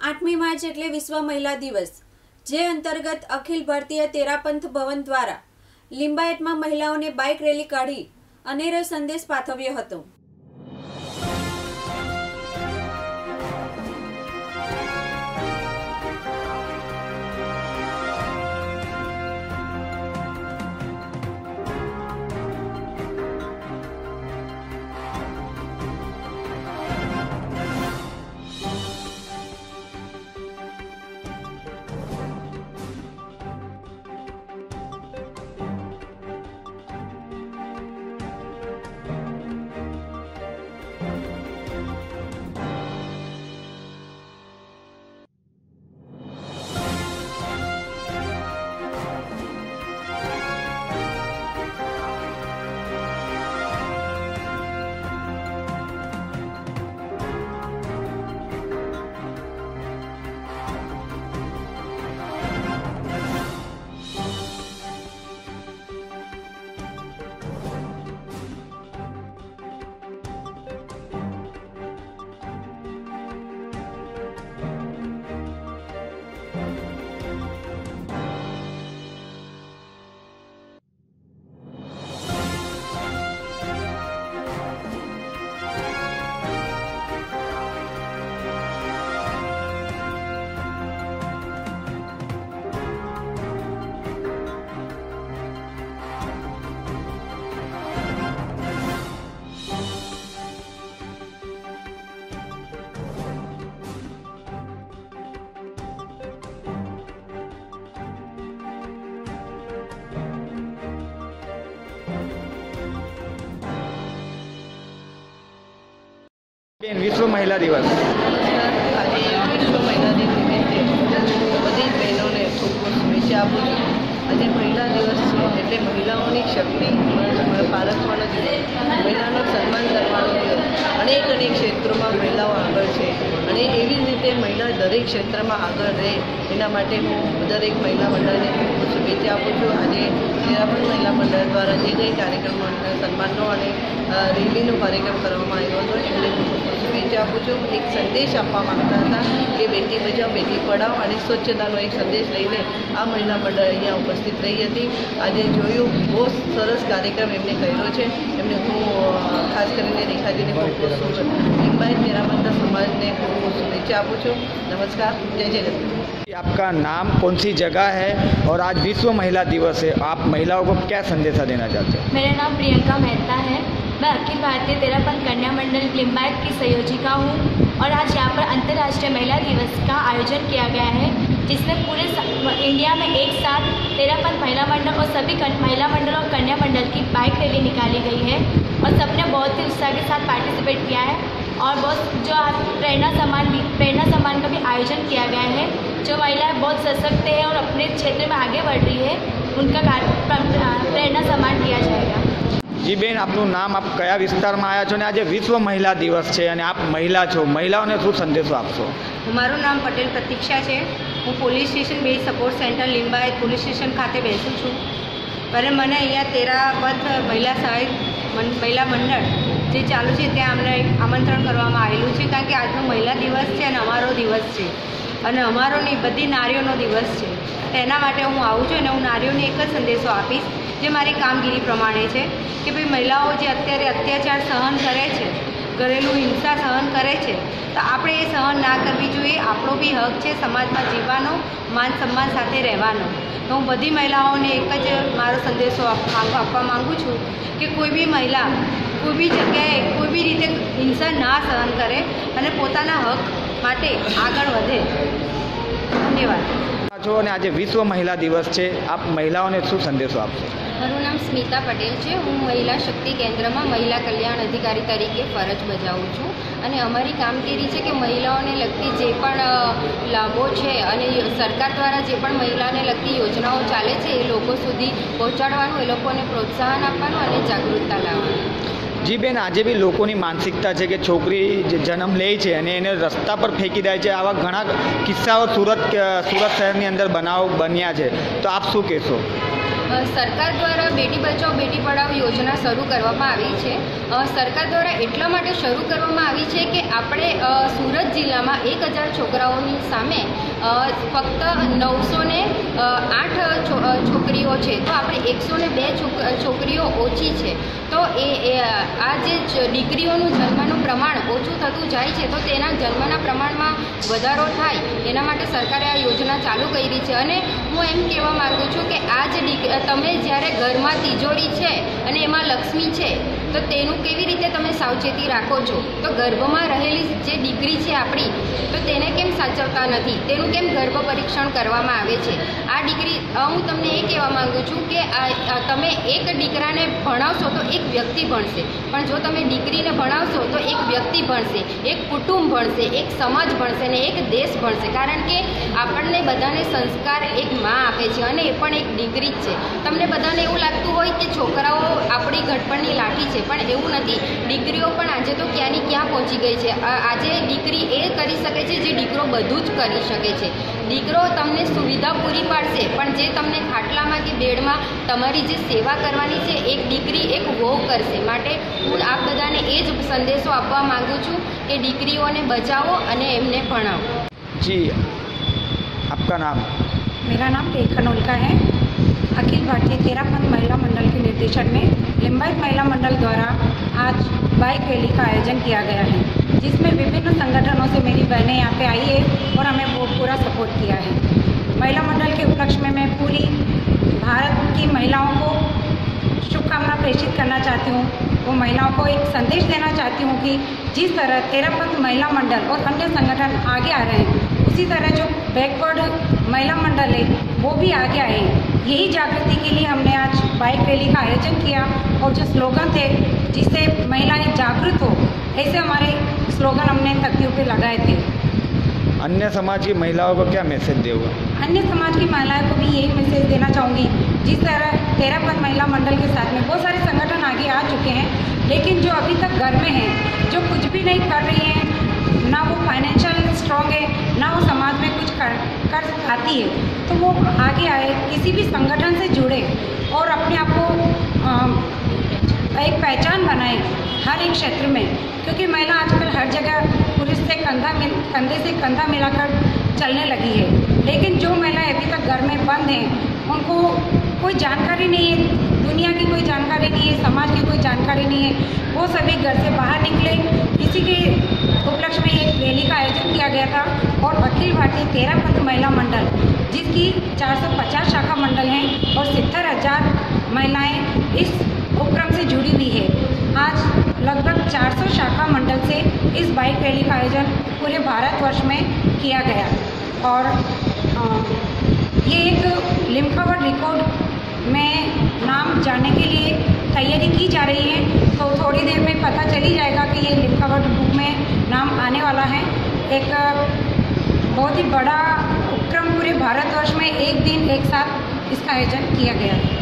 આઠમી માર્ચ એટલે વિશ્વ મહિલા દિવસ, જે અંતર્ગત અખિલ ભારતીય તેરાપંથ ભવન દ્વારા લિંબાયતમાં મહિલાઓને બાઇક રેલી કાઢી અનેરો સંદેશ પાઠવ્યો હતો. બેન, વિશ્વ મહિલા દિવસ. વિશ્વ મહિલા નિમિત્તે બધી બહેનોને ખૂબ ખૂબ શુભેચ્છા આપું છું. આજે મહિલા દિવસ એટલે મહિલાઓની શક્તિ પારખવાનો દિવસ, મહિલાનું સન્માન કરવાનો દિવસ. અનેક અનેક ક્ષેત્રોમાં મહિલાઓ આગળ છે. અને એવી રીતે મહિલા દરેક ક્ષેત્રમાં આગળ રહે. એના માટે હું દરેક મહિલા મંડળને ખૂબ શુભેચ્છા આપું છું. આજે મંડળ દ્વારા જે કંઈ કાર્યક્રમો સન્માનનો અને રેલીનો કાર્યક્રમ કરવામાં આવ્યો હતો, એમને હું ખૂબ આપું છું. એક સંદેશ આપવા માગતા હતા કે બેટી બચાવ બેટી પઢાવ અને સ્વચ્છતાનો એક સંદેશ લઈને આ મહિલા મંડળ અહીંયા ઉપસ્થિત રહી હતી. આજે જોયું, બહુ સરસ કાર્યક્રમ એમને કર્યો છે. એમને હું ખાસ કરીને રેખાજીને ખૂબ ખૂબ શુભ હિમભાઈ તેરામંતા સમાજને ખૂબ ખૂબ શુભેચ્છા આપું છું. નમસ્કાર. જય જય आपका नाम कौन सी जगह है और आज विश्व महिला दिवस है, आप महिलाओं को क्या संदेशा देना चाहते हैं? मेरा नाम प्रियंका मेहता है। मैं अखिल भारतीय तेरापन कन्या मंडल लिम्बायत की संयोजिका हूँ और आज यहाँ पर अंतर्राष्ट्रीय महिला दिवस का आयोजन किया गया है, जिसमें पूरे इंडिया में एक साथ तेरापन महिला मंडल और सभी महिला मंडल और कन्या मंडल की बाइक रैली निकाली गई है और सबने बहुत ही उत्साह के साथ पार्टिसिपेट किया है। और बहुत जो आज प्रेरणा सम्मान भी प्रेरणा सम्मान का भी आयोजन किया गया है जो महिलाएं बहुत सशक्त है और अपने क्षेत्र में आगे बढ़ रही है उनका कार्य- प्र- प्रेरणा सम्मान किया जाएगा જી બેન આપનું નામ આપ કયા વિસ્તારમાં આવ્યા છો અને આજે વિશ્વ મહિલા દિવસ છે અને આપ મહિલા છો મહિલાઓને શું સંદેશો આપશો મારું નામ પટેલ પ્રતીક્ષા છે હું પોલીસ સ્ટેશન બે support centre Limbayat police station ખાતે બેસું છું અને મને અહીંયા તેરાબદ્ધ મહિલા સહાયક મન- મહિલા મંડળ જે ચાલુ છે ત્યાં અમને આમંત્રણ કરવામાં આવેલું છે, કારણ કે આજનો મહિલા દિવસ છે અને અમારો દિવસ છે. અને અમારો નહીં, બધી નારીઓનો દિવસ છે. તેના માટે હું આવું છું અને હું નારીઓને એક જ સંદેશો આપીશ, જે મારી કામગીરી પ્રમાણે છે, કે ભાઈ મહિલાઓ જે અત્યારે અત્યાચાર સહન કરે છે, ઘરેલું હિંસા સહન કરે છે, તો આપણે એ સહન ના કરવી જોઈએ. આપણો બી હક છે સમાજમાં જીવવાનો, માન સન્માન સાથે રહેવાનો. તો હું બધી મહિલાઓને એક જ મારો સંદેશો આપ- આપવા માગું છું કે કોઈ બી મહિલા કોઈ બી જગ્યાએ કોઈ બી રીતે હિંસા ના સહન કરે અને પોતાના હક માટે આગળ વધે. ધન્યવાદ. છો અને આજે વિશ્વ મહિલા દિવસ છે આપ મહિલાઓને શું સંદેશો આપશો? મારું નામ સ્મિતા પટેલ છે. હું મહિલા શક્તિ કેન્દ્રમાં મહિલા કલ્યાણ અધિકારી તરીકે ફરજ બજાવું છું. અને અમારી કામગીરી છે કે મહિલાઓને લગતી જે પણ લાભો છે અને સરકાર દ્વારા જે પણ મહિલાને લગતી યોજનાઓ ચાલે છે એ લોકો સુધી પહોંચાડવાનું એ લોકોને પ્રોત્સાહન આપવાનું અને જાગૃતતા લાવવાનું. જી બેન આજે બી લોકોની માનસિકતા છે કે છોકરી જન્મ લે છે અને એને રસ્તા પર ફેંકી દે છે. આવા ઘણા કિસ્સાઓ સુરત સુરત શહેરની અંદર બનાવ બન્યા છે. તો આપ શું કહેશો? સરકાર દ્વારા બેટી બચાવો, બેટી પઢાઓ યોજના શરૂ કરવામાં આવી છે. સરકાર દ્વારા એટલા માટે શરૂ કરવામાં આવી છે કે આપણે સુરત જિલ્લામાં એક હજાર છોકરાઓની સામે ફક્ત નવસો ને આઠ છોકરીઓ છે. તો આપણે એકસો ને બે છોક- છોકરીઓ ઓછી છે. તો એ આ જે દીકરીઓનું જન્મનું પ્રમાણ ઓછું થતું જાય છે, તો તેના જન્મના પ્રમાણમાં વધારો થાય. એના માટે સરકારે આ યોજના ચાલુ કરી છે. અને હું એમ કહેવા માગું છું કે આ જે દીક તમે જ્યારે ઘરમાં તિજોરી છે અને એમાં લક્ષ્મી છે, તો તેનું કેવી રીતે તમે સાવચેતી રાખો છો? તો ગર્ભમાં રહેલી જે દીકરી છે આપણી, તો તેને કેમ સાચવતા નથી? તેનું કેમ ગર્ભ પરીક્ષણ કરવામાં આવે છે? આ દીકરી હું તમને એ કહેવા માગું છું કે તમે એક દીકરાને ભણાવશો તો એક વ્યક્તિ ભણશે. પણ જો તમે દીકરીને ભણાવશો તો એક વ્યક્તિ ભણશે, એક કુટુંબ ભણશે, એક સમાજ ભણશે અને એક દેશ ભણશે. કારણ કે આપણને બધાને સંસ્કાર એક માં આપે છે અને એ પણ એક દીકરી જ છે. તમને બધાને એવું લાગતું હોય કે છોકરાઓ આપણી ઘડપણની લાઠી છે, પણ એવું નથી. દીકરીઓ પણ આજે તો ક્યાંની ક્યાં પહોંચી ગઈ છે. આજે દીકરી એ કરી શકે છે જે દીકરો બધું જ કરી શકે છે. દીકરો તમને સુવિધા પૂરી પાડશે પણ જે તમને ખાટલામાં કે બેડમાં તમારી જે સેવા કરવાની છે એક દીકરી એક વહુ કરશે માટે હું આપ બધાને એ જ સંદેશો આપવા માગું છું કે દીકરીઓને બચાવો અને એમને ભણાવો जी आपका नाम मेरा नाम रेखा नोलका है अखिल भारतीय तेरापंथ महिला मंडल के निर्देशन में लिम्बायत महिला मंडल द्वारा आज बाइक रैली का आयोजन किया गया है जिसमें विभिन्न संगठनों से मेरी बहनें यहाँ पे आई है और हमें वो पूरा सपोर्ट किया है। महिला मंडल के उपलक्ष्य में मैं पूरी भारत की महिलाओं को शुभकामना प्रेषित करना चाहती हूँ। वो महिलाओं को एक संदेश देना चाहती हूँ कि जिस तरह तेरापंथ महिला मंडल और अन्य संगठन आगे आ रहे हैं, उसी तरह जो बैकवर्ड महिला मंडल है, वो भी आगे आए। यही जागृति के लिए हमने आज बाइक रैली का आयोजन किया और जो स्लोगन थे जिससे महिलाएँ जागृत हो ऐसे हमारे स्लोगन हमने तख्तियों पे लगाए थे। अन्य समाज की महिलाओं को क्या मैसेज देगा अन्य समाज की महिलाओं को भी यही मैसेज देना चाहूँगी। जिस तरह तेरापन महिला मंडल के साथ में बहुत सारे संगठन आगे आ चुके हैं लेकिन जो अभी तक घर में हैं जो कुछ भी नहीं कर रही हैं ना वो फाइनेंशियल स्ट्रांग है ना वो समाज में कुछ कर कर पाती है। तो वो आगे आए, किसी भी संगठन से जुड़े और अपने आप को एक पहचान बनाए हर एक क्षेत्र में। क्योंकि महिला आजकल हर जगह पुरुष से कंधा मिल, कंधे से कंधा मिलाकर चलने लगी है। लेकिन जो महिलाएँ अभी तक घर में बंद हैं, उनको कोई जानकारी नहीं है। दुनिया की कोई जानकारी नहीं है, समाज की कोई जानकारी नहीं है। वो सभी घर से बाहर निकले। इसी के उपलक्ष्य में एक रैली का आयोजन किया गया था और अखिल भारतीय तेरह पंथ महिला मंडल जिसकी 450 शाखा मंडल हैं और सितर हज़ार महिलाएँ इस उपक्रम से जुड़ी हुई है। आज लगभग 400 शाखा मंडल से इस बाइक रैली का आयोजन पूरे भारतवर्ष में किया गया। और ये एक लिम्कावर्ड रिकॉर्ड में नाम जाने के लिए तैयारी की जा रही है तो थोड़ी देर में पता चली जाएगा कि ये लिम्कावर्ड बुक में नाम आने वाला है। एक बहुत ही बड़ा उपक्रम पूरे भारतवर्ष में एक दिन एक साथ इसका आयोजन किया गया है